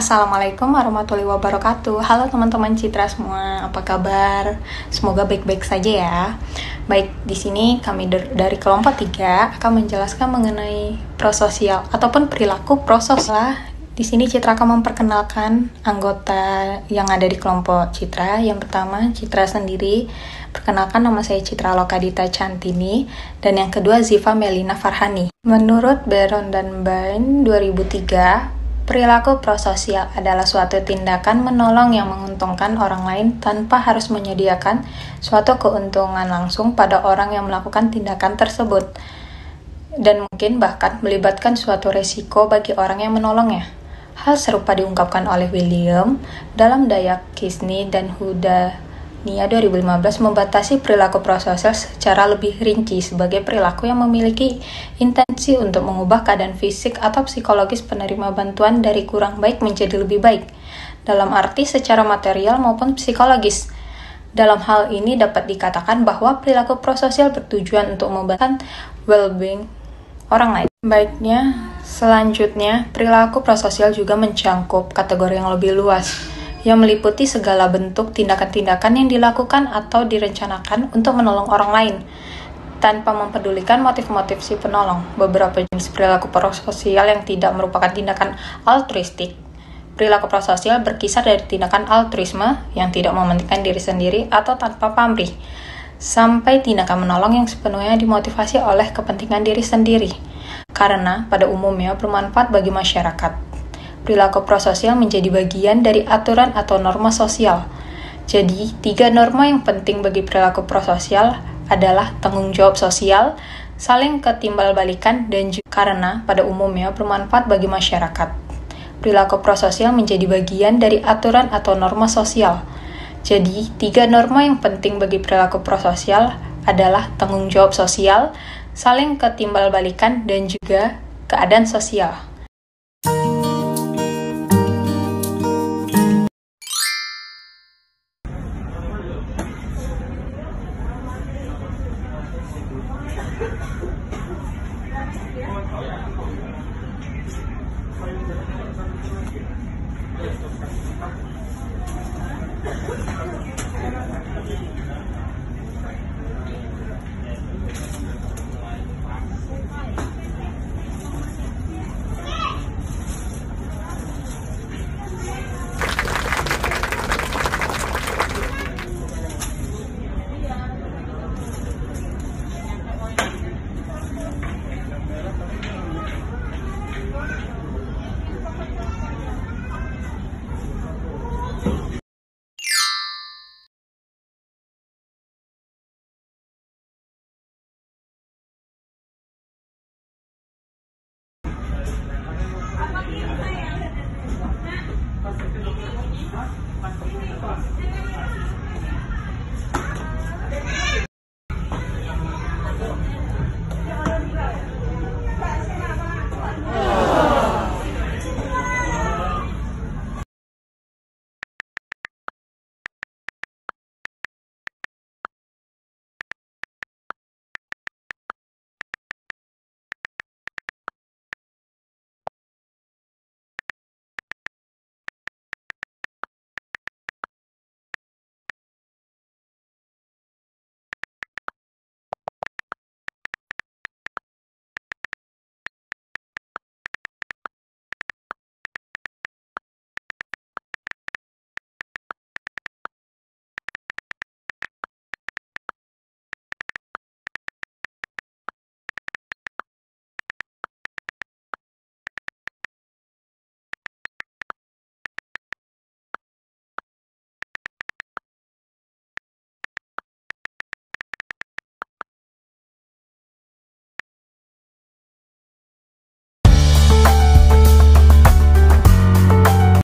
Assalamualaikum warahmatullahi wabarakatuh. Halo teman-teman Citra semua, apa kabar? Semoga baik-baik saja ya. Baik, di sini kami dari kelompok 3 akan menjelaskan mengenai prososial ataupun perilaku prososial. Di sini Citra akan memperkenalkan anggota yang ada di kelompok Citra. Yang pertama, Citra sendiri. Perkenalkan nama saya Citra Lokadita Cantini dan yang kedua Ziva Melina Farhani. Menurut Baron dan Bain 2003, Perilaku prososial adalah suatu tindakan menolong yang menguntungkan orang lain tanpa harus menyediakan suatu keuntungan langsung pada orang yang melakukan tindakan tersebut, dan mungkin bahkan melibatkan suatu resiko bagi orang yang menolongnya. Hal serupa diungkapkan oleh William dalam Dayak Kisni dan Huda Nia 2015 membatasi perilaku prososial secara lebih rinci sebagai perilaku yang memiliki intensi untuk mengubah keadaan fisik atau psikologis penerima bantuan dari kurang baik menjadi lebih baik, dalam arti secara material maupun psikologis. Dalam hal ini dapat dikatakan bahwa perilaku prososial bertujuan untuk membantu well-being orang lain. Baiknya, selanjutnya, perilaku prososial juga mencangkup kategori yang lebih luas, yang meliputi segala bentuk tindakan-tindakan yang dilakukan atau direncanakan untuk menolong orang lain tanpa mempedulikan motif-motif si penolong. Beberapa jenis perilaku prososial yang tidak merupakan tindakan altruistik. Perilaku prososial berkisar dari tindakan altruisme yang tidak mementingkan diri sendiri atau tanpa pamrih, sampai tindakan menolong yang sepenuhnya dimotivasi oleh kepentingan diri sendiri, karena pada umumnya bermanfaat bagi masyarakat perilaku prososial menjadi bagian dari aturan atau norma sosial. Jadi, tiga norma yang penting bagi perilaku prososial adalah tanggung jawab sosial, saling ketimbal balikan, dan juga karena pada umumnya bermanfaat bagi masyarakat. Perilaku prososial menjadi bagian dari aturan atau norma sosial. Jadi, tiga norma yang penting bagi perilaku prososial adalah tanggung jawab sosial, saling ketimbal balikan, dan juga keadaan sosial.